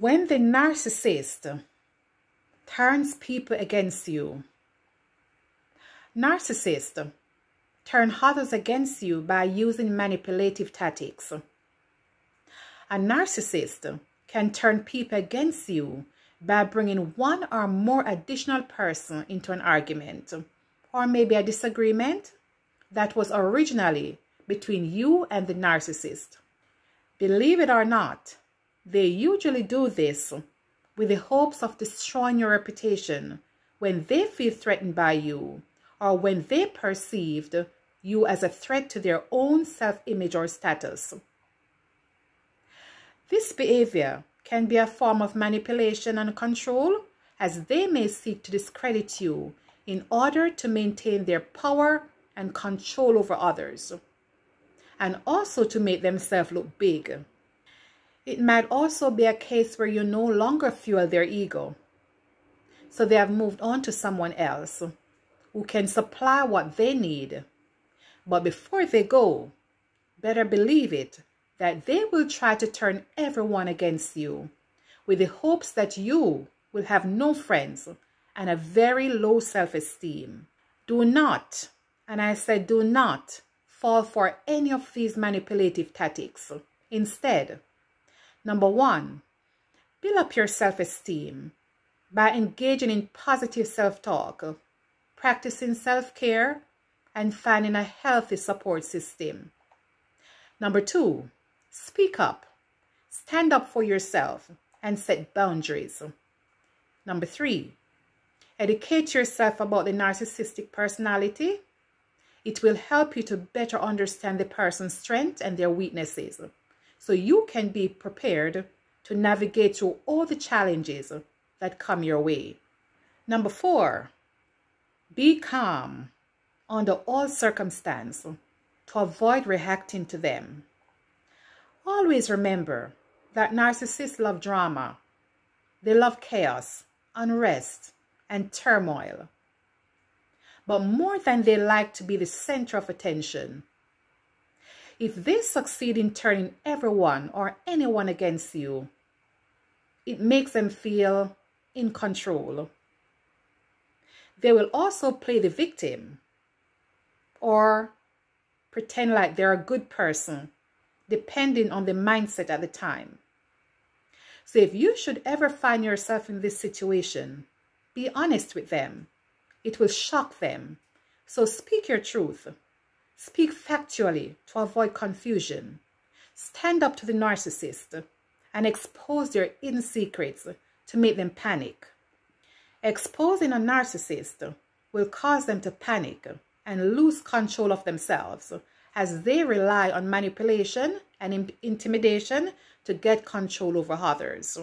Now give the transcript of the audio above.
When the narcissist turns people against you, narcissist turn others against you by using manipulative tactics. A narcissist can turn people against you by bringing one or more additional person into an argument or maybe a disagreement that was originally between you and the narcissist. Believe it or not, they usually do this with the hopes of destroying your reputation when they feel threatened by you or when they perceived you as a threat to their own self-image or status. This behavior can be a form of manipulation and control as they may seek to discredit you in order to maintain their power and control over others and also to make themselves look big. It might also be a case where you no longer fuel their ego. So they have moved on to someone else who can supply what they need. But before they go, better believe it that they will try to turn everyone against you with the hopes that you will have no friends and a very low self-esteem. Do not, and I said do not, fall for any of these manipulative tactics. Instead, number one, build up your self-esteem by engaging in positive self-talk, practicing self-care, and finding a healthy support system. Number two, Speak up. Stand up for yourself and set boundaries. Number three, educate yourself about the narcissistic personality. It will help you to better understand the person's strengths and their weaknesses so you can be prepared to navigate through all the challenges that come your way. Number four, be calm under all circumstances to avoid reacting to them. Always remember that narcissists love drama. They love chaos, unrest, and turmoil. But more than they like to be the center of attention, if they succeed in turning everyone or anyone against you, it makes them feel in control. They will also play the victim or pretend like they're a good person depending on the mindset at the time. So if you should ever find yourself in this situation, be honest with them. It will shock them. So speak your truth. Speak factually to avoid confusion. Stand up to the narcissist and expose their hidden secrets to make them panic. Exposing a narcissist will cause them to panic and lose control of themselves as they rely on manipulation and intimidation to get control over others.